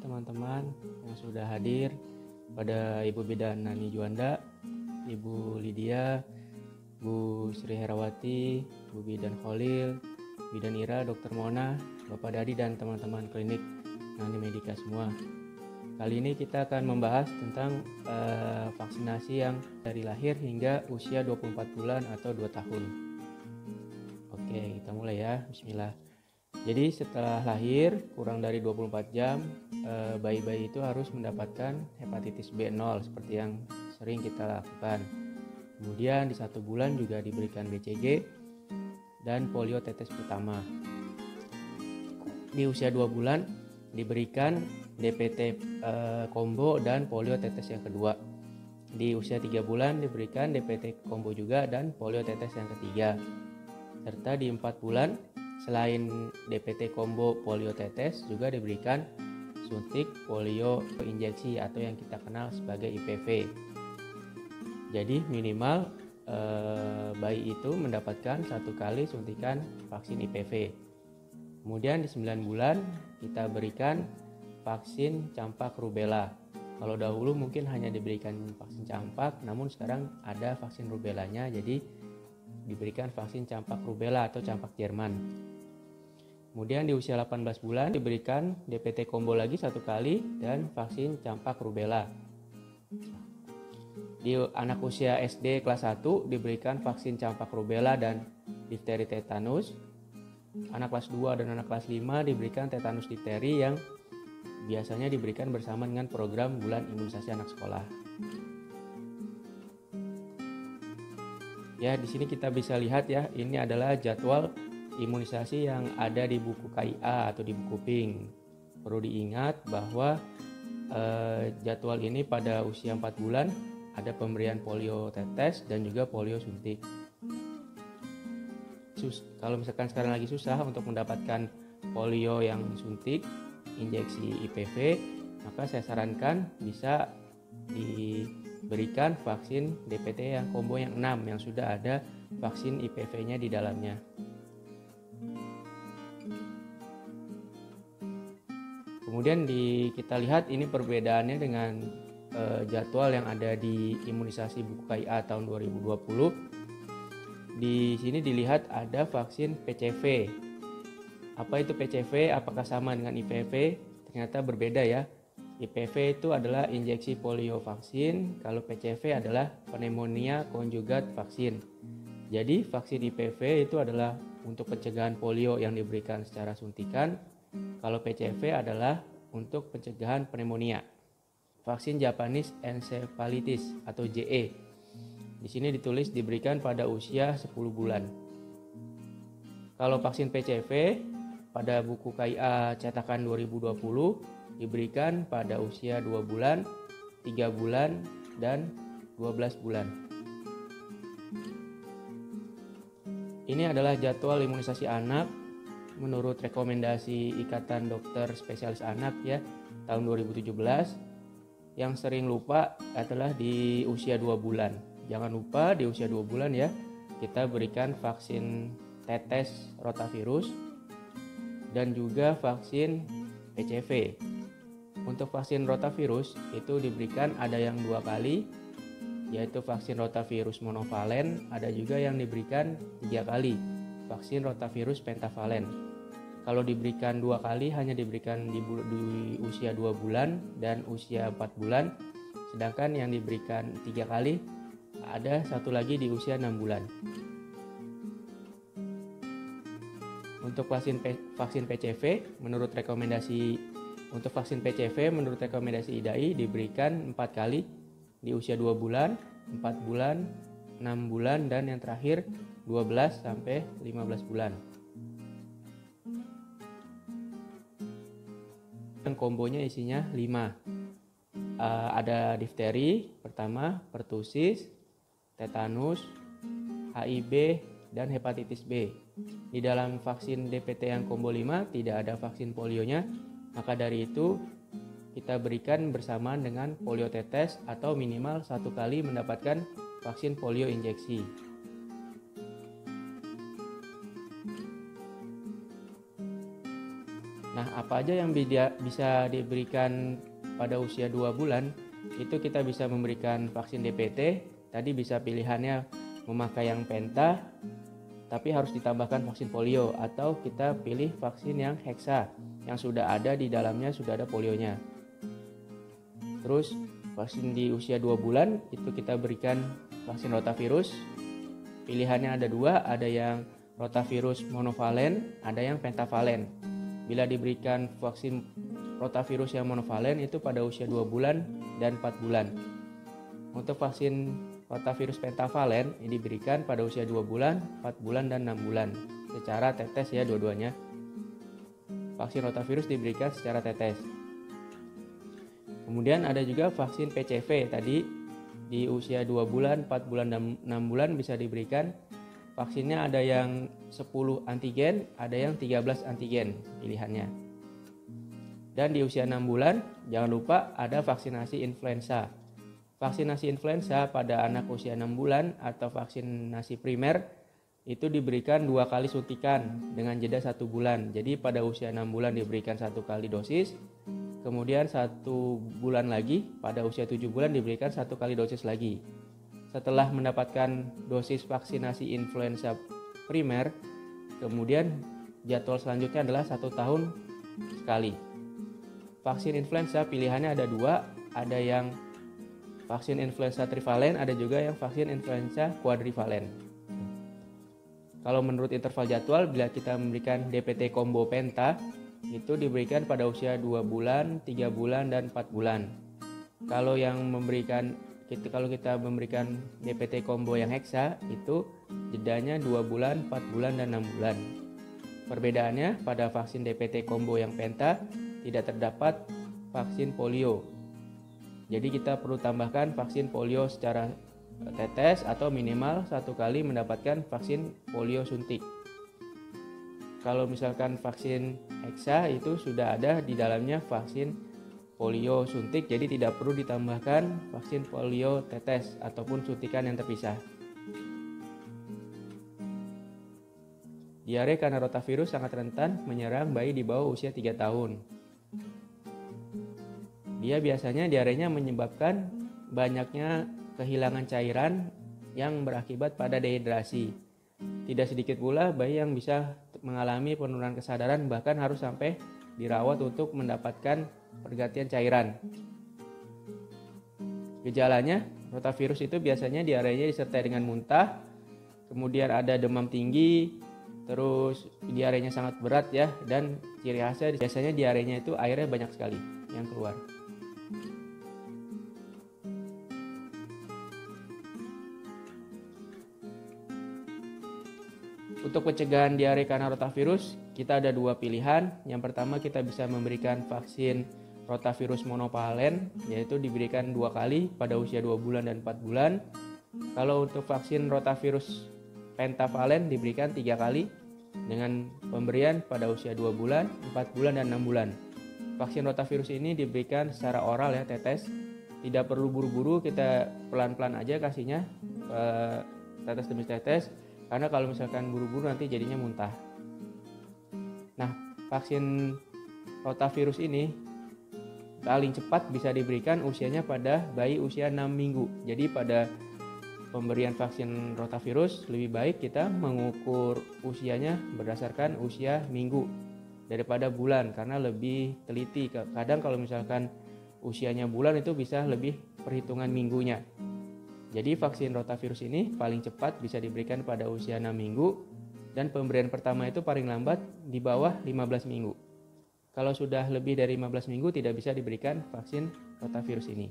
teman-teman yang sudah hadir pada Ibu Bidan Nani Juanda, Ibu Lydia, Bu Sri Herawati, Bu Bidan Khalil, Bidan Ira, Dr. Mona, Bapak Dadi dan teman-teman klinik Nani Medika semua. Kali ini kita akan membahas tentang uh, vaksinasi yang dari lahir hingga usia 24 bulan atau 2 tahun. Oke, kita mulai ya. Bismillah. Jadi setelah lahir kurang dari 24 jam eh, bayi-bayi itu harus mendapatkan hepatitis B0 seperti yang sering kita lakukan. Kemudian di satu bulan juga diberikan BCG dan polio tetes pertama. Di usia 2 bulan diberikan DPT eh, combo dan polio tetes yang kedua. Di usia 3 bulan diberikan DPT combo juga dan polio tetes yang ketiga. Serta di 4 bulan Selain DPT combo polio tetes juga diberikan suntik polio injeksi atau yang kita kenal sebagai IPV. Jadi minimal eh, bayi itu mendapatkan satu kali suntikan vaksin IPV. Kemudian di 9 bulan kita berikan vaksin campak rubella. Kalau dahulu mungkin hanya diberikan vaksin campak, namun sekarang ada vaksin rubellanya, jadi diberikan vaksin campak rubella atau campak Jerman. Kemudian di usia 18 bulan diberikan DPT combo lagi satu kali dan vaksin campak rubella. Di anak usia SD kelas 1 diberikan vaksin campak rubella dan difteri tetanus. Anak kelas 2 dan anak kelas 5 diberikan tetanus difteri yang biasanya diberikan bersama dengan program bulan imunisasi anak sekolah. Ya, di sini kita bisa lihat ya, ini adalah jadwal imunisasi yang ada di buku KIA atau di buku PING. Perlu diingat bahwa eh, jadwal ini pada usia 4 bulan ada pemberian polio tetes dan juga polio suntik. Sus, kalau misalkan sekarang lagi susah untuk mendapatkan polio yang suntik, injeksi IPV, maka saya sarankan bisa diberikan vaksin DPT yang combo yang 6 yang sudah ada vaksin IPV-nya di dalamnya. Kemudian di kita lihat ini perbedaannya dengan uh, jadwal yang ada di imunisasi buku KIA tahun 2020. Di sini dilihat ada vaksin PCV. Apa itu PCV? Apakah sama dengan IPV? Ternyata berbeda ya. IPV itu adalah injeksi polio vaksin, kalau PCV adalah pneumonia konjugat vaksin. Jadi vaksin IPV itu adalah untuk pencegahan polio yang diberikan secara suntikan kalau PCV adalah untuk pencegahan pneumonia. Vaksin Japanese Encephalitis atau JE. Di sini ditulis diberikan pada usia 10 bulan. Kalau vaksin PCV pada buku KIA cetakan 2020 diberikan pada usia 2 bulan, 3 bulan, dan 12 bulan. Ini adalah jadwal imunisasi anak menurut rekomendasi Ikatan Dokter Spesialis Anak ya tahun 2017 yang sering lupa adalah di usia 2 bulan. Jangan lupa di usia 2 bulan ya kita berikan vaksin tetes rotavirus dan juga vaksin PCV. Untuk vaksin rotavirus itu diberikan ada yang dua kali yaitu vaksin rotavirus monovalen, ada juga yang diberikan tiga kali vaksin rotavirus pentavalen. Kalau diberikan dua kali hanya diberikan di, di usia dua bulan dan usia 4 bulan, sedangkan yang diberikan tiga kali ada satu lagi di usia 6 bulan. Untuk vaksin PCV menurut rekomendasi untuk vaksin PCV menurut rekomendasi IDAI diberikan empat kali di usia 2 bulan, 4 bulan, 6 bulan dan yang terakhir 12 sampai 15 bulan. yang kombonya isinya 5 uh, eh, ada difteri pertama pertusis tetanus HIV dan hepatitis B. Di dalam vaksin DPT yang combo 5 tidak ada vaksin polionya maka dari itu kita berikan bersamaan dengan polio tetes atau minimal satu kali mendapatkan vaksin polio injeksi Nah, apa aja yang bisa diberikan pada usia 2 bulan? Itu kita bisa memberikan vaksin DPT. Tadi bisa pilihannya memakai yang penta, tapi harus ditambahkan vaksin polio atau kita pilih vaksin yang hexa yang sudah ada di dalamnya sudah ada polionya. Terus vaksin di usia 2 bulan itu kita berikan vaksin rotavirus. Pilihannya ada dua, ada yang rotavirus monovalen, ada yang pentavalen. Bila diberikan vaksin rotavirus yang monovalen itu pada usia 2 bulan dan 4 bulan. Untuk vaksin rotavirus pentavalen ini diberikan pada usia 2 bulan, 4 bulan, dan 6 bulan secara tetes ya dua-duanya. Vaksin rotavirus diberikan secara tetes. Kemudian ada juga vaksin PCV tadi di usia 2 bulan, 4 bulan, dan 6 bulan bisa diberikan. Vaksinnya ada yang 10 antigen, ada yang 13 antigen pilihannya. Dan di usia 6 bulan, jangan lupa ada vaksinasi influenza. Vaksinasi influenza pada anak usia 6 bulan atau vaksinasi primer itu diberikan dua kali suntikan dengan jeda satu bulan. Jadi pada usia 6 bulan diberikan satu kali dosis, Kemudian satu bulan lagi pada usia tujuh bulan diberikan satu kali dosis lagi. Setelah mendapatkan dosis vaksinasi influenza primer, kemudian jadwal selanjutnya adalah satu tahun sekali. Vaksin influenza pilihannya ada dua, ada yang vaksin influenza trivalen, ada juga yang vaksin influenza quadrivalen. Kalau menurut interval jadwal, bila kita memberikan DPT combo penta, itu diberikan pada usia 2 bulan, 3 bulan, dan 4 bulan. Kalau yang memberikan kita kalau kita memberikan DPT combo yang hexa itu jedanya 2 bulan, 4 bulan, dan 6 bulan. Perbedaannya pada vaksin DPT combo yang penta tidak terdapat vaksin polio. Jadi kita perlu tambahkan vaksin polio secara tetes atau minimal satu kali mendapatkan vaksin polio suntik kalau misalkan vaksin hexa itu sudah ada di dalamnya vaksin polio suntik jadi tidak perlu ditambahkan vaksin polio tetes ataupun suntikan yang terpisah. Diare karena rotavirus sangat rentan menyerang bayi di bawah usia 3 tahun. Dia biasanya diarenya menyebabkan banyaknya kehilangan cairan yang berakibat pada dehidrasi. Tidak sedikit pula bayi yang bisa mengalami penurunan kesadaran bahkan harus sampai dirawat untuk mendapatkan pergantian cairan. Gejalanya, rotavirus itu biasanya diarenya disertai dengan muntah, kemudian ada demam tinggi, terus diarenya sangat berat ya, dan ciri khasnya biasanya diarenya itu airnya banyak sekali yang keluar. Untuk pencegahan diare karena rotavirus, kita ada dua pilihan. Yang pertama kita bisa memberikan vaksin rotavirus monopalen, yaitu diberikan dua kali pada usia 2 bulan dan 4 bulan. Kalau untuk vaksin rotavirus pentavalen diberikan tiga kali dengan pemberian pada usia 2 bulan, 4 bulan, dan 6 bulan. Vaksin rotavirus ini diberikan secara oral ya, tetes. Tidak perlu buru-buru, kita pelan-pelan aja kasihnya, eh, tetes demi tetes karena kalau misalkan buru-buru nanti jadinya muntah. Nah, vaksin rotavirus ini paling cepat bisa diberikan usianya pada bayi usia 6 minggu. Jadi pada pemberian vaksin rotavirus lebih baik kita mengukur usianya berdasarkan usia minggu daripada bulan karena lebih teliti. Kadang kalau misalkan usianya bulan itu bisa lebih perhitungan minggunya. Jadi vaksin rotavirus ini paling cepat bisa diberikan pada usia 6 minggu dan pemberian pertama itu paling lambat di bawah 15 minggu. Kalau sudah lebih dari 15 minggu tidak bisa diberikan vaksin rotavirus ini.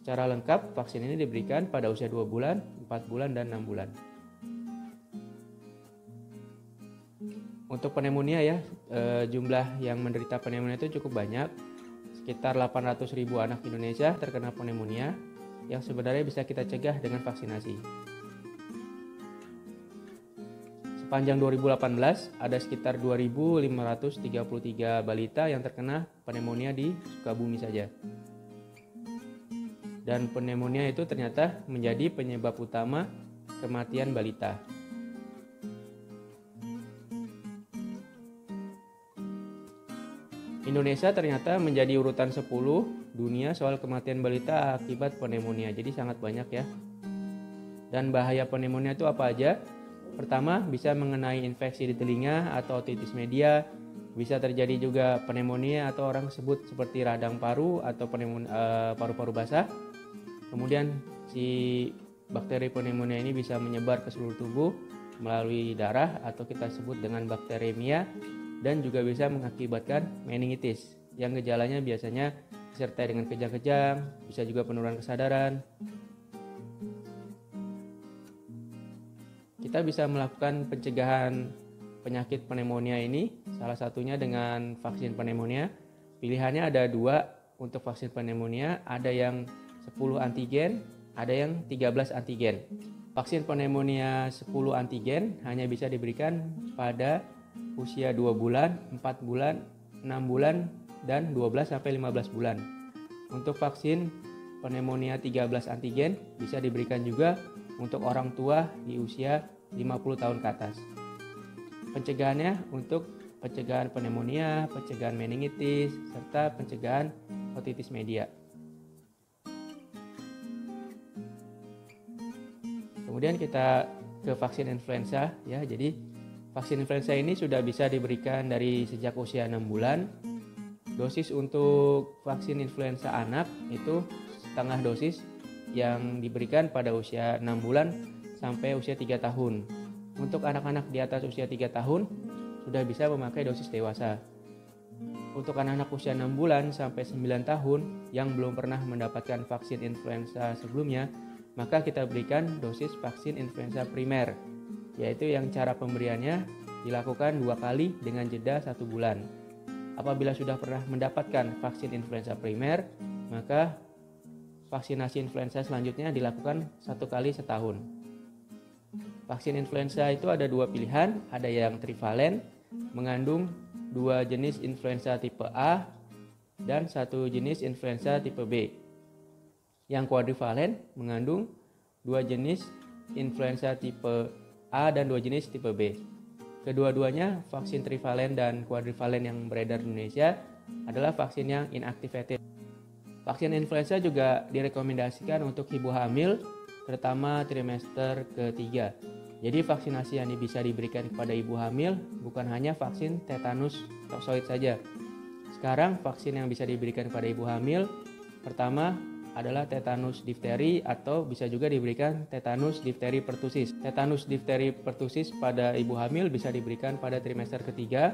Secara lengkap vaksin ini diberikan pada usia 2 bulan, 4 bulan, dan 6 bulan. Untuk pneumonia ya, eh, jumlah yang menderita pneumonia itu cukup banyak sekitar 800 ribu anak Indonesia terkena pneumonia yang sebenarnya bisa kita cegah dengan vaksinasi. Sepanjang 2018 ada sekitar 2.533 balita yang terkena pneumonia di Sukabumi saja. Dan pneumonia itu ternyata menjadi penyebab utama kematian balita. Indonesia ternyata menjadi urutan 10 dunia soal kematian balita akibat pneumonia. Jadi sangat banyak ya. Dan bahaya pneumonia itu apa aja? Pertama, bisa mengenai infeksi di telinga atau otitis media, bisa terjadi juga pneumonia atau orang sebut seperti radang paru atau uh, paru-paru basah. Kemudian si bakteri pneumonia ini bisa menyebar ke seluruh tubuh melalui darah atau kita sebut dengan bakteremia dan juga bisa mengakibatkan meningitis yang gejalanya biasanya disertai dengan kejang-kejang, bisa juga penurunan kesadaran. Kita bisa melakukan pencegahan penyakit pneumonia ini, salah satunya dengan vaksin pneumonia. Pilihannya ada dua untuk vaksin pneumonia, ada yang 10 antigen, ada yang 13 antigen. Vaksin pneumonia 10 antigen hanya bisa diberikan pada usia 2 bulan, 4 bulan, 6 bulan, dan 12 sampai 15 bulan. Untuk vaksin pneumonia 13 antigen bisa diberikan juga untuk orang tua di usia 50 tahun ke atas. Pencegahannya untuk pencegahan pneumonia, pencegahan meningitis, serta pencegahan otitis media. Kemudian kita ke vaksin influenza ya. Jadi Vaksin influenza ini sudah bisa diberikan dari sejak usia 6 bulan. Dosis untuk vaksin influenza anak itu setengah dosis yang diberikan pada usia 6 bulan sampai usia 3 tahun. Untuk anak-anak di atas usia 3 tahun sudah bisa memakai dosis dewasa. Untuk anak-anak usia 6 bulan sampai 9 tahun yang belum pernah mendapatkan vaksin influenza sebelumnya, maka kita berikan dosis vaksin influenza primer yaitu yang cara pemberiannya dilakukan dua kali dengan jeda satu bulan. Apabila sudah pernah mendapatkan vaksin influenza primer, maka vaksinasi influenza selanjutnya dilakukan satu kali setahun. Vaksin influenza itu ada dua pilihan, ada yang trivalen, mengandung dua jenis influenza tipe A dan satu jenis influenza tipe B. Yang kuadrivalen mengandung dua jenis influenza tipe A dan dua jenis tipe B. Kedua-duanya vaksin trivalen dan quadrivalen yang beredar di Indonesia adalah vaksin yang inactivated. Vaksin influenza juga direkomendasikan untuk ibu hamil terutama trimester ketiga. Jadi vaksinasi yang bisa diberikan kepada ibu hamil bukan hanya vaksin tetanus toksoid saja. Sekarang vaksin yang bisa diberikan kepada ibu hamil pertama adalah tetanus difteri atau bisa juga diberikan tetanus difteri pertusis. Tetanus difteri pertusis pada ibu hamil bisa diberikan pada trimester ketiga,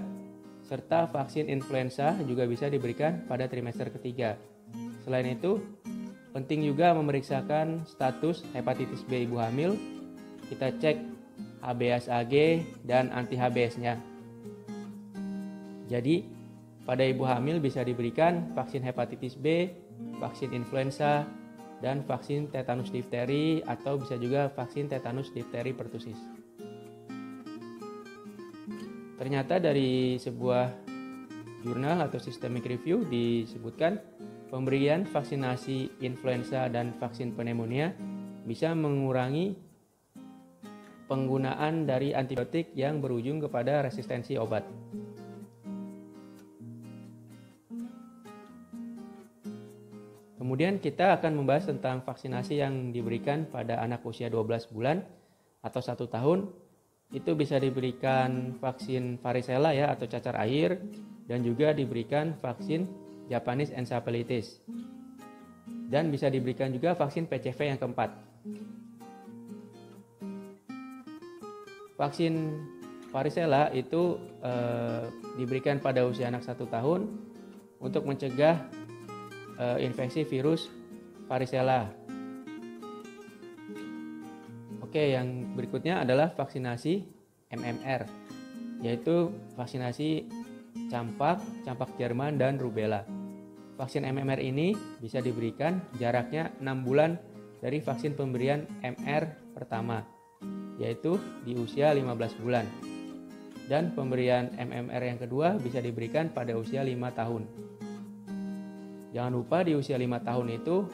serta vaksin influenza juga bisa diberikan pada trimester ketiga. Selain itu, penting juga memeriksakan status hepatitis B ibu hamil. Kita cek HBsAg dan anti HBs-nya. Jadi, pada ibu hamil bisa diberikan vaksin hepatitis B vaksin influenza, dan vaksin tetanus difteri atau bisa juga vaksin tetanus difteri pertusis. Ternyata dari sebuah jurnal atau systemic review disebutkan pemberian vaksinasi influenza dan vaksin pneumonia bisa mengurangi penggunaan dari antibiotik yang berujung kepada resistensi obat. Kemudian kita akan membahas tentang vaksinasi yang diberikan pada anak usia 12 bulan atau satu tahun. Itu bisa diberikan vaksin varicella ya atau cacar air dan juga diberikan vaksin Japanese encephalitis. Dan bisa diberikan juga vaksin PCV yang keempat. Vaksin varicella itu eh, diberikan pada usia anak satu tahun untuk mencegah uh, infeksi virus varicella. Oke, yang berikutnya adalah vaksinasi MMR, yaitu vaksinasi campak, campak Jerman dan rubella. Vaksin MMR ini bisa diberikan jaraknya 6 bulan dari vaksin pemberian MR pertama, yaitu di usia 15 bulan. Dan pemberian MMR yang kedua bisa diberikan pada usia 5 tahun. Jangan lupa di usia 5 tahun itu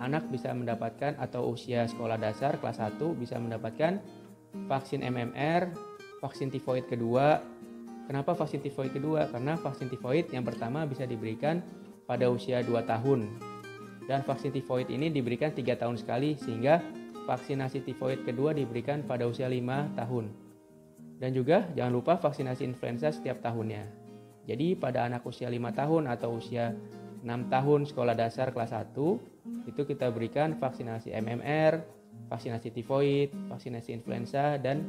anak bisa mendapatkan atau usia sekolah dasar kelas 1 bisa mendapatkan vaksin MMR, vaksin tifoid kedua, Kenapa vaksin tifoid kedua? Karena vaksin tifoid yang pertama bisa diberikan pada usia 2 tahun. Dan vaksin tifoid ini diberikan 3 tahun sekali sehingga vaksinasi tifoid kedua diberikan pada usia 5 tahun. Dan juga jangan lupa vaksinasi influenza setiap tahunnya. Jadi pada anak usia 5 tahun atau usia 6 tahun sekolah dasar kelas 1 itu kita berikan vaksinasi MMR, vaksinasi tifoid, vaksinasi influenza dan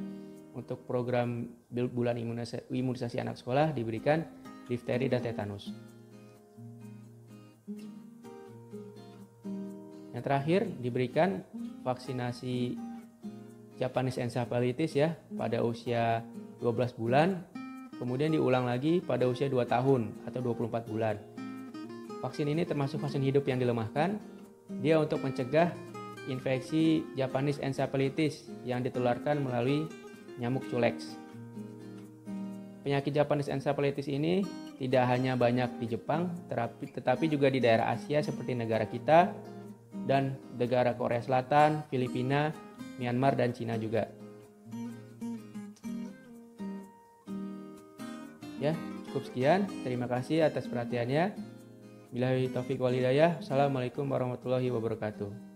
untuk program bulan imunisasi, anak sekolah diberikan difteri dan tetanus. Yang terakhir diberikan vaksinasi Japanese encephalitis ya pada usia 12 bulan, kemudian diulang lagi pada usia 2 tahun atau 24 bulan. Vaksin ini termasuk vaksin hidup yang dilemahkan. Dia untuk mencegah infeksi Japanese encephalitis yang ditularkan melalui nyamuk culex. Penyakit Japanese encephalitis ini tidak hanya banyak di Jepang, tetapi juga di daerah Asia seperti negara kita dan negara Korea Selatan, Filipina, Myanmar, dan Cina juga. Ya, cukup sekian. Terima kasih atas perhatiannya. Bila taufik walidayah. Assalamualaikum warahmatullahi wabarakatuh.